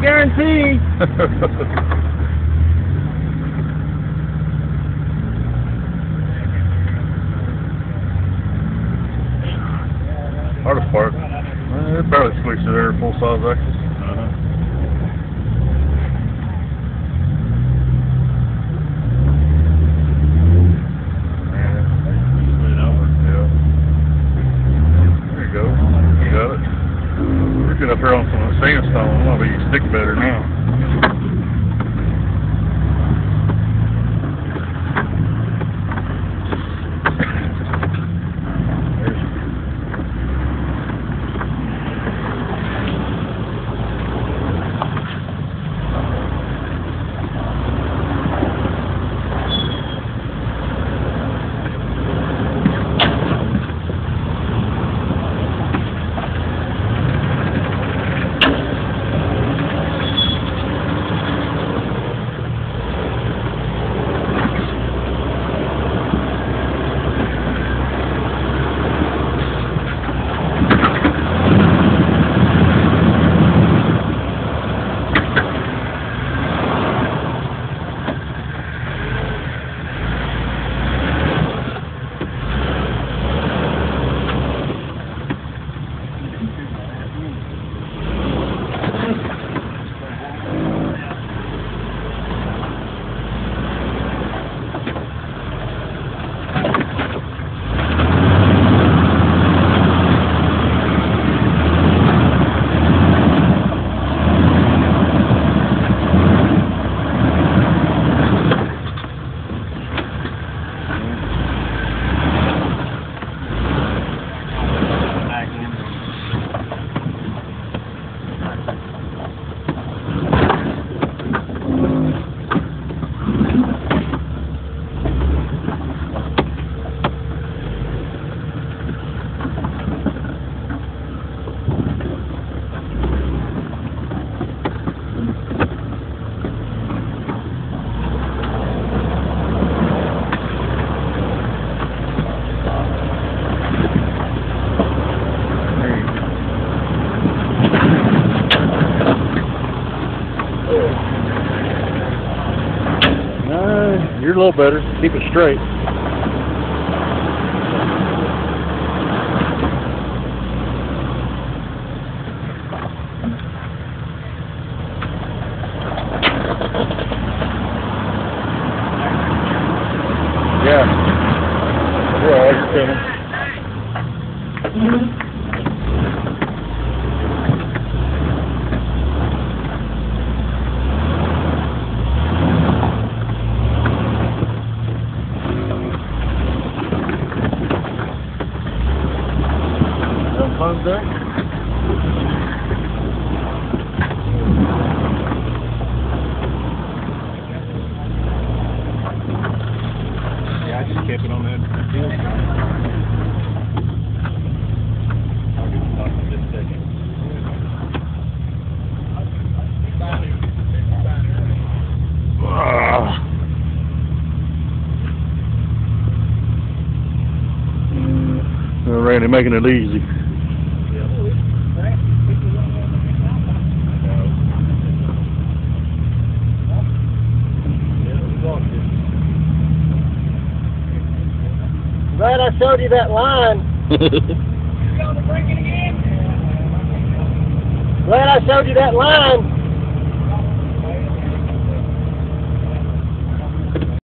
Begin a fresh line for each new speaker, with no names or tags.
guarantee.
Hardest part. eh, It barely squeaks through there full size axles.
Uh-huh. Put it over.
Yeah. There you go. You got it. We're up here on some sandstone. I'll be stick better now.
You're a little better. Keep it straight. Have there?
Yeah, I just kept it on that field. I'll get the doctor in just a second.
Randy making it easy.
Glad I showed you that line. Glad I showed you that line.